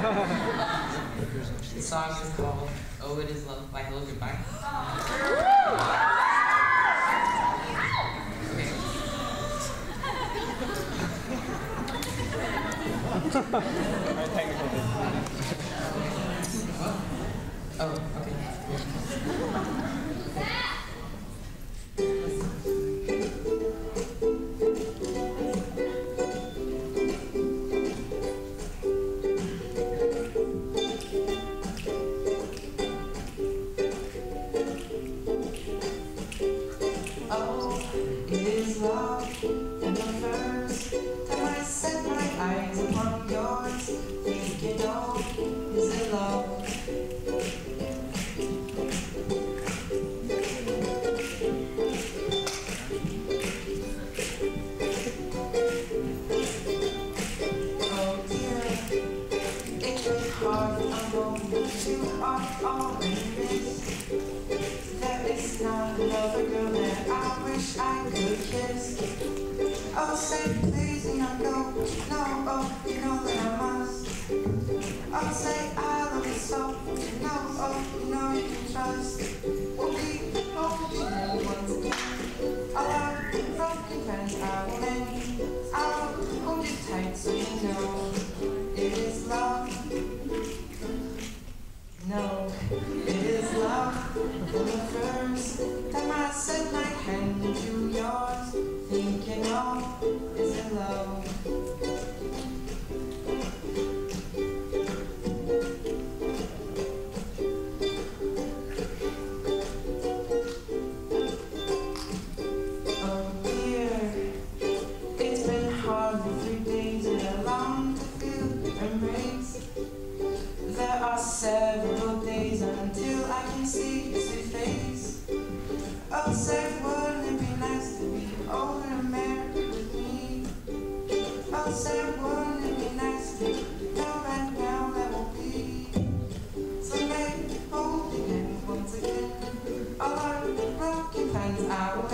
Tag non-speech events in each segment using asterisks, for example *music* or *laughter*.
the song is called Oh It Is Love by Hello Goodbye. Oh, *laughs* set my eyes upon yours, thinking, oh, is it love? Oh dear, it's been hard, to are. There is not another girl that I wish I could kiss. Oh, say you no, no, oh, you know that I must. Oh, say I love you so, you know, oh, you know you can trust. We'll be mend. I'll hold you tight so you know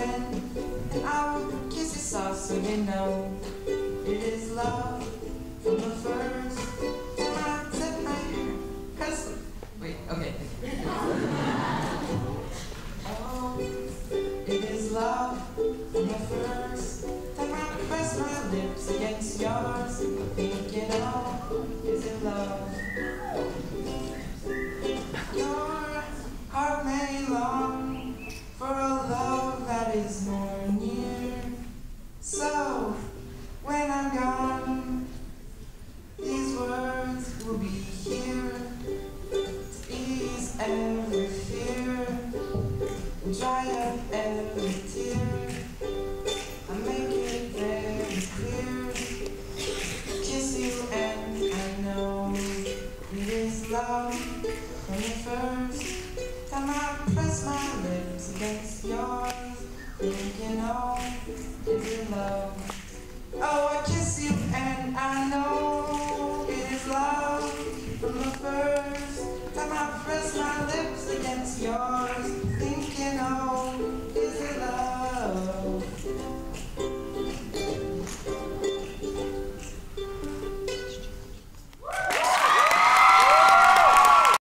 I will end, and I will kiss you soft so you know it is love from the first time Press. Wait, okay. oh, it is love from the first time I press my lips against yours. Thinking, oh, I make it very clear. Kiss you and I know it is love from the first time I press my lips against yours, love? Oh, I kiss you and I know it is love from the first time I press my lips against yours,